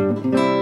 Música